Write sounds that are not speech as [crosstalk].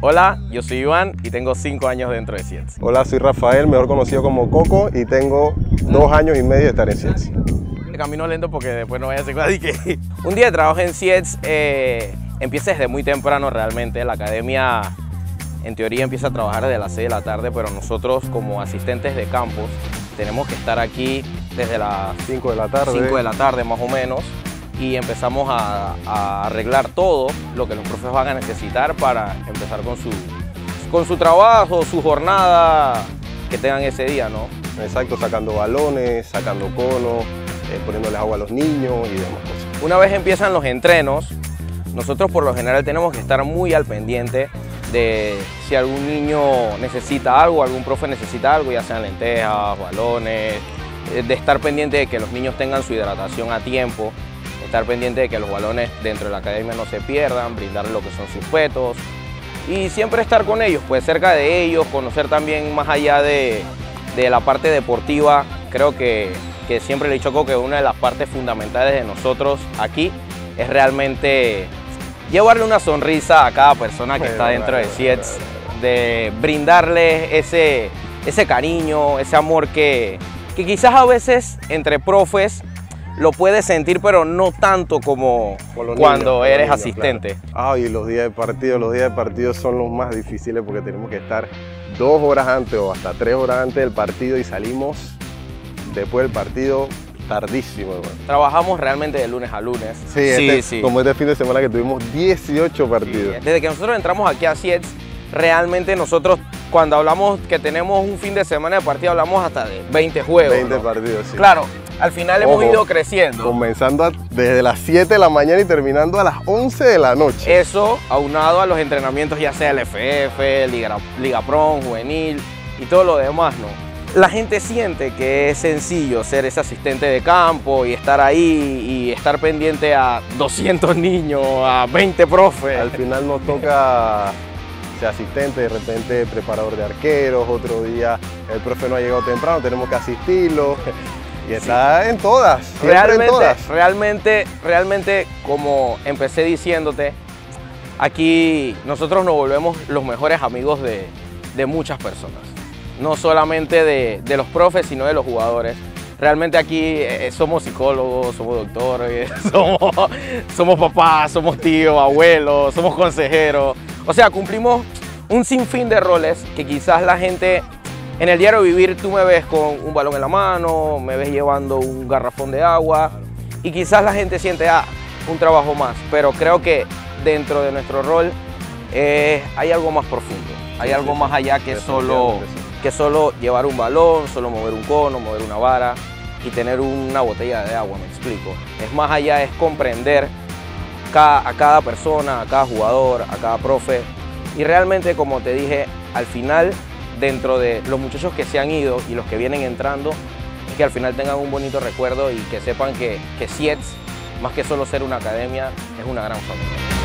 Hola, yo soy Iván y tengo 5 años dentro de CIETS. Hola, soy Rafael, mejor conocido como Coco y tengo dos años y medio de estar en CIETS. Camino lento porque después no vaya a ser así que [laughs] un día de trabajo en CIETS eh, empieza desde muy temprano realmente. La academia en teoría empieza a trabajar desde las 6 de la tarde, pero nosotros como asistentes de campus tenemos que estar aquí desde las 5 de la tarde. 5 de la tarde más o menos y empezamos a, arreglar todo lo que los profes van a necesitar para empezar con su, con su trabajo, su jornada que tengan ese día, ¿no? Exacto, sacando balones, sacando conos, eh, poniéndoles agua a los niños y demás cosas. Una vez empiezan los entrenos, nosotros por lo general tenemos que estar muy al pendiente de si algún niño necesita algo, algún profe necesita algo, ya sean lentejas, balones, eh, de estar pendiente de que los niños tengan su hidratación a tiempo, estar pendiente de que los balones dentro de la academia no se pierdan, brindarles lo que son sus petos y siempre estar con ellos, pues cerca de ellos, conocer también más allá de, la parte deportiva, creo que, que siempre le he dicho que una de las partes fundamentales de nosotros aquí es realmente llevarle una sonrisa a cada persona que está dentro de CIETS, de brindarle ese, ese cariño, ese amor que, que quizás a veces entre profes lo puedes sentir, pero no tanto como cuando eres asistente. Ah, y los días de partido, los días de partido son los más difíciles porque tenemos que estar dos horas antes o hasta tres horas antes del partido y salimos después del partido tardísimo. Trabajamos realmente de lunes a lunes. Sí, este, sí, como este fin de semana que tuvimos 18 partidos. Desde que nosotros entramos aquí a CIETS, realmente nosotros cuando hablamos que tenemos un fin de semana de partido, hablamos hasta de 20 juegos. 20 partidos, sí. Claro, al final hemos ido creciendo. Comenzando desde las 7 de la mañana y terminando a las 11 de la noche. Eso aunado a los entrenamientos ya sea LFF, Liga, Liga Pro, Juvenil y todo lo demás, ¿no? La gente siente que es sencillo ser ese asistente de campo y estar ahí y estar pendiente a 200 [laughs] niños, a 20 profes. Al final nos toca ser asistente, de repente preparador de arqueros, otro día el profe no ha llegado temprano, tenemos que asistirlo. Y está en todas, realmente, en todas. Realmente, realmente, como empecé diciéndote, aquí nosotros nos volvemos los mejores amigos de, muchas personas. No solamente de, los profes, sino de los jugadores. Realmente aquí eh, somos psicólogos, somos doctores, [laughs] somos, somos papás, somos tíos, abuelos, somos consejeros. O sea, cumplimos un sinfín de roles que quizás la gente en el diario vivir tú me ves con un balón en la mano, me ves llevando un garrafón de agua y quizás la gente siente, ah, un trabajo más, pero creo que dentro de nuestro rol eh, hay algo más profundo, hay algo más allá que solo, que solo llevar un balón, solo mover un cono, mover una vara y tener una botella de agua, me explico. Es más allá, es comprender a cada persona, a cada jugador, a cada profe. Y realmente, como te dije, al final dentro de los muchachos que se han ido y los que vienen entrando, que al final tengan un bonito recuerdo y que sepan que, que más que solo ser una academia, es una gran familia.